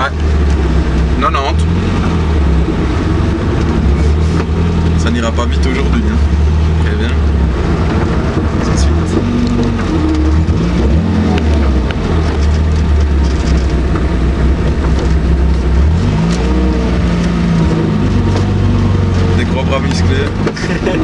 Ouais. 90. Ça n'ira pas vite aujourd'hui. Hein. Très bien. Suite. Des gros bras musclés.